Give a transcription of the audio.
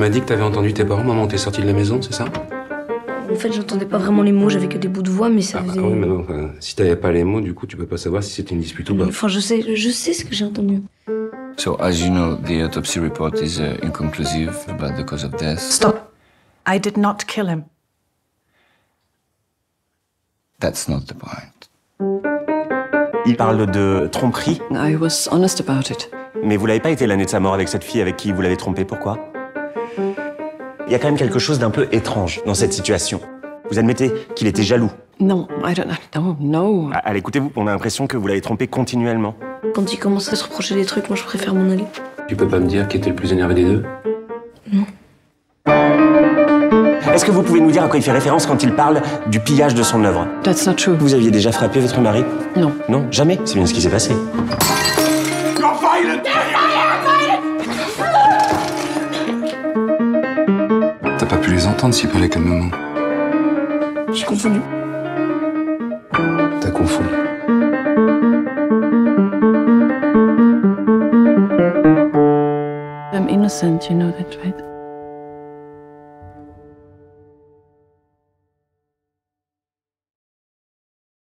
m'as dit que t'avais entendu tes parents, maman, t'es sorti de la maison, c'est ça? En fait, j'entendais pas vraiment les mots, j'avais que des bouts de voix, mais ça Ah, faisait. oui, mais bon, enfin, si t'avais pas les mots, du coup, tu peux pas savoir si c'était une dispute ou pas. Enfin, je sais, je sais ce que j'ai entendu. So, as you know, the autopsy report is uh, inconclusive about the cause of death. Stop. I did not kill him. That's not the point. Il parle de tromperie, I was honest about it. mais vous l'avez pas été l'année de sa mort avec cette fille avec qui vous l'avez trompé. Pourquoi? Il y a quand même quelque chose d'un peu étrange dans cette situation. Vous admettez qu'il était jaloux. No, I don't. No, no. À- Allez, écoutez-vous, on a l'impression que vous l'avez trompé continuellement. Quand il commence à se reprocher des trucs, moi, je préfère m'en aller. Tu peux pas me dire qui était le plus énervé des deux? Est-ce que vous pouvez nous dire à quoi il fait référence quand il parle du pillage de son œuvre? That's not true. Vous aviez déjà frappé votre mari? Non. Non, jamais. C'est bien ce qui s'est passé. Pas pu les entendre s'ils parlaient calmement. J'ai confondu. T'as confondu. I'm innocent, you know that, right?